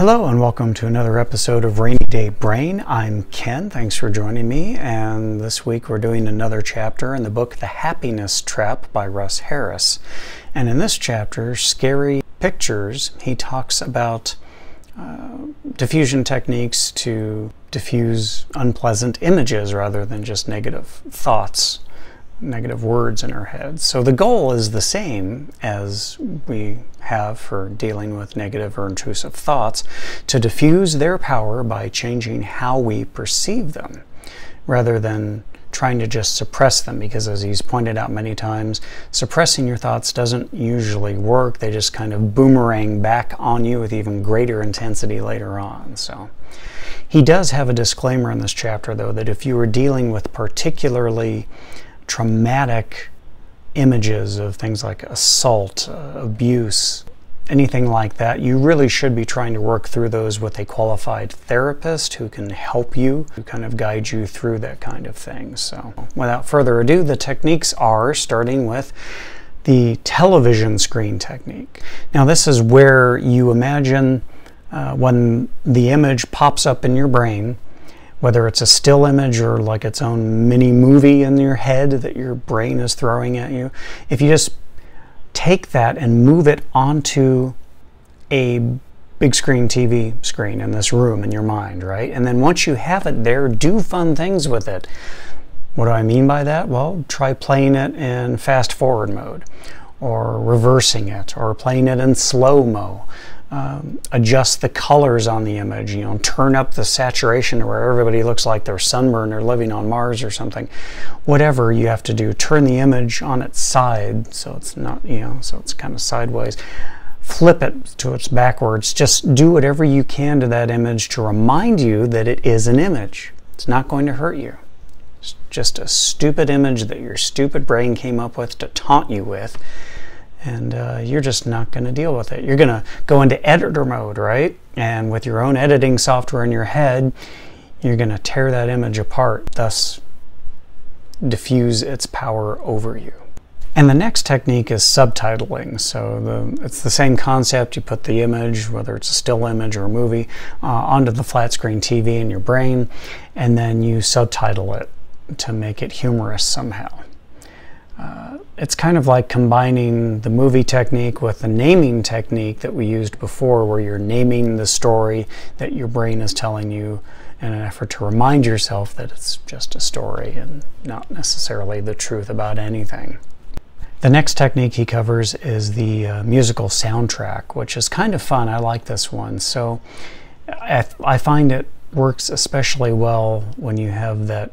Hello and welcome to another episode of Rainy Day Brain. I'm Ken. Thanks for joining me. And this week we're doing another chapter in the book The Happiness Trap by Russ Harris. And in this chapter, Scary Pictures, he talks about uh, diffusion techniques to diffuse unpleasant images rather than just negative thoughts negative words in our heads. So the goal is the same as we have for dealing with negative or intrusive thoughts to diffuse their power by changing how we perceive them rather than trying to just suppress them because as he's pointed out many times suppressing your thoughts doesn't usually work they just kind of boomerang back on you with even greater intensity later on so he does have a disclaimer in this chapter though that if you are dealing with particularly traumatic images of things like assault, uh, abuse, anything like that, you really should be trying to work through those with a qualified therapist who can help you, who kind of guide you through that kind of thing. So, without further ado, the techniques are starting with the television screen technique. Now, this is where you imagine uh, when the image pops up in your brain whether it's a still image or like its own mini movie in your head that your brain is throwing at you, if you just take that and move it onto a big screen TV screen in this room in your mind, right? And then once you have it there, do fun things with it. What do I mean by that? Well, try playing it in fast forward mode, or reversing it, or playing it in slow mo um, adjust the colors on the image, you know, turn up the saturation to where everybody looks like they're sunburned or living on Mars or something. Whatever you have to do, turn the image on its side so it's not, you know, so it's kind of sideways. Flip it to its backwards. Just do whatever you can to that image to remind you that it is an image. It's not going to hurt you. It's just a stupid image that your stupid brain came up with to taunt you with and uh, you're just not going to deal with it. You're going to go into editor mode, right? And with your own editing software in your head, you're going to tear that image apart, thus diffuse its power over you. And the next technique is subtitling. So the, it's the same concept. You put the image, whether it's a still image or a movie, uh, onto the flat screen TV in your brain, and then you subtitle it to make it humorous somehow. Uh, it's kind of like combining the movie technique with the naming technique that we used before, where you're naming the story that your brain is telling you in an effort to remind yourself that it's just a story and not necessarily the truth about anything. The next technique he covers is the uh, musical soundtrack, which is kind of fun. I like this one. So I, I find it works especially well when you have that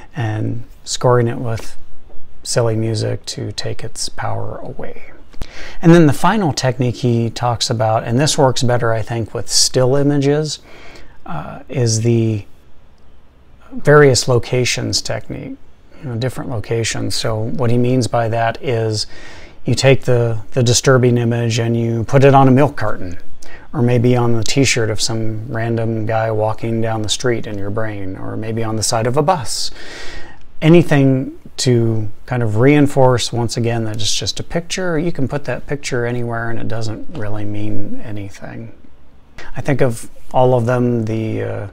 and scoring it with silly music to take its power away. And then the final technique he talks about, and this works better, I think, with still images, uh, is the various locations technique, you know, different locations. So what he means by that is you take the, the disturbing image and you put it on a milk carton or maybe on the t-shirt of some random guy walking down the street in your brain or maybe on the side of a bus anything to kind of reinforce once again that it's just a picture. You can put that picture anywhere and it doesn't really mean anything. I think of all of them, the uh,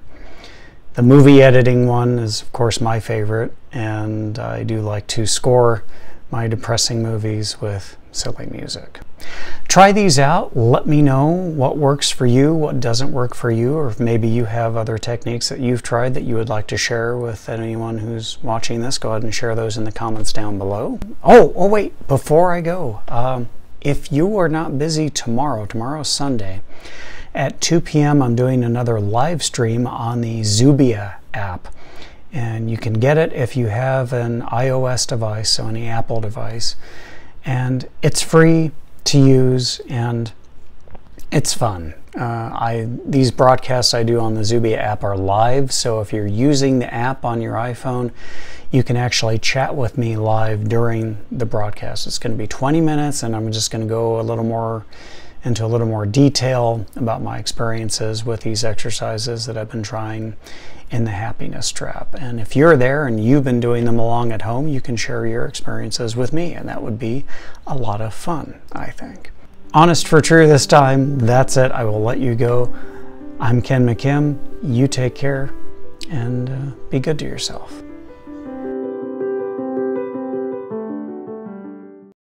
the movie editing one is of course my favorite, and I do like to score my depressing movies with silly music. Try these out. Let me know what works for you, what doesn't work for you, or if maybe you have other techniques that you've tried that you would like to share with anyone who's watching this. Go ahead and share those in the comments down below. Oh, oh wait, before I go, um, if you are not busy tomorrow, tomorrow's Sunday, at 2 p.m. I'm doing another live stream on the Zubia app. And you can get it if you have an iOS device, so any Apple device and it's free to use and it's fun. Uh, I these broadcasts I do on the Zubia app are live, so if you're using the app on your iPhone, you can actually chat with me live during the broadcast. It's going to be 20 minutes, and I'm just going to go a little more into a little more detail about my experiences with these exercises that I've been trying in the happiness trap. And if you're there and you've been doing them along at home, you can share your experiences with me, and that would be a lot of fun, I think. Honest for true this time. That's it. I will let you go. I'm Ken McKim. You take care and uh, be good to yourself.